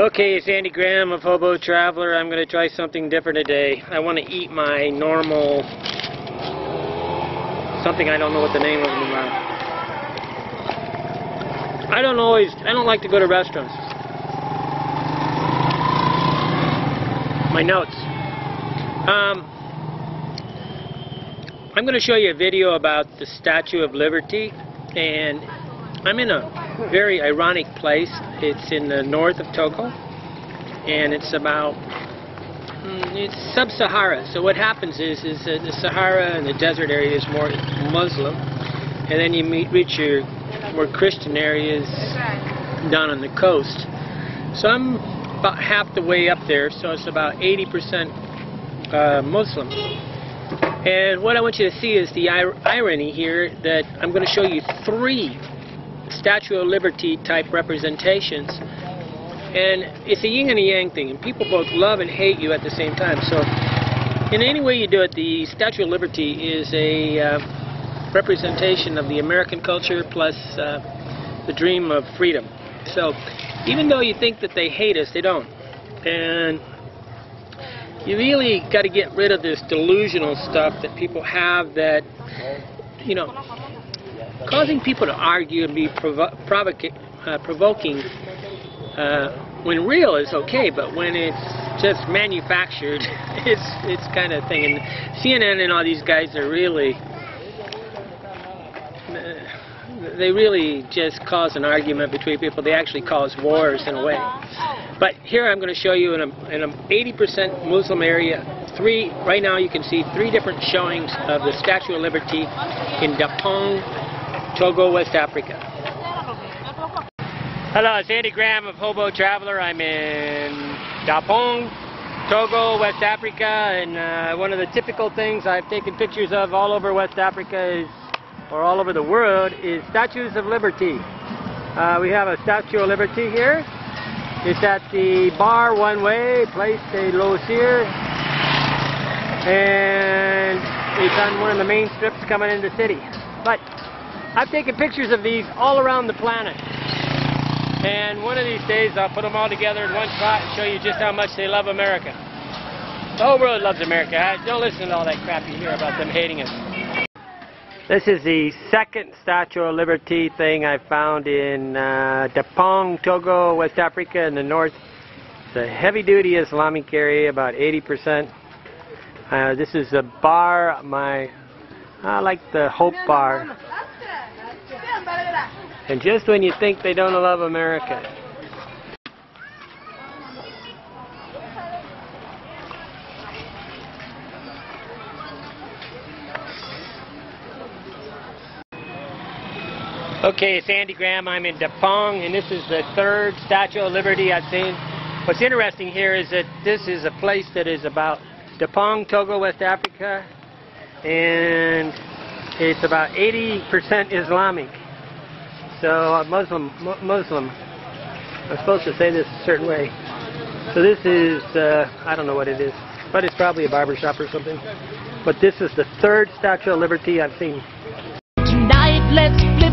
Okay, it's Andy Graham of Hobo Traveler. I'm going to try something different today. I want to eat my normal something I don't know what the name of them are. I don't always I don't like to go to restaurants. My notes. Um, I'm going to show you a video about the Statue of Liberty and I'm in a very ironic place. It's in the north of Togo, and it's about mm, it's sub-Sahara. So what happens is is that the Sahara and the desert area is more Muslim, and then you meet, reach your more Christian areas down on the coast. So I'm about half the way up there, so it's about 80% uh, Muslim. And what I want you to see is the ir irony here that I'm going to show you three Statue of Liberty type representations. And it's a yin and a yang thing, and people both love and hate you at the same time. So, in any way you do it, the Statue of Liberty is a uh, representation of the American culture plus uh, the dream of freedom. So, even though you think that they hate us, they don't. And you really got to get rid of this delusional stuff that people have that, you know, causing people to argue and be provo uh, provoking uh, when real is okay, but when it's just manufactured, it's it's kind of thing. And CNN and all these guys are really uh, they really just cause an argument between people. They actually cause wars in a way. But here I'm going to show you in a in an 80% Muslim area. Three right now you can see three different showings of the Statue of Liberty in Dapaong, Togo, West Africa. Hello, it's Andy Graham of Hobo Traveler. I'm in Dapaong, Togo, West Africa, and uh, one of the typical things I've taken pictures of all over West Africa is, or all over the world, is statues of liberty. Uh, we have a Statue of Liberty here. It's at the bar one way, Place de Loisirs, and it's on one of the main strips coming into the city. But I've taken pictures of these all around the planet. And one of these days I'll put them all together in one spot and show you just how much they love America. The whole world loves America. Don't listen to all that crap you hear about them hating us. This is the second Statue of Liberty thing I found in uh, Dapaong, Togo, West Africa in the north. It's a heavy-duty Islamic area, about 80%. Uh, this is a bar, my, I like the Hope Bar. And just when you think they don't love America. Okay, it's Andy Graham. I'm in Dapaong, and this is the third Statue of Liberty I've seen. What's interesting here is that this is a place that is about Dapaong, Togo, West Africa, and it's about 80% Islamic. So Muslim, mu- Muslim. I'm supposed to say this a certain way. So this is, uh, I don't know what it is, but it's probably a barber shop or something. But this is the third Statue of Liberty I've seen. Tonight, let's flip.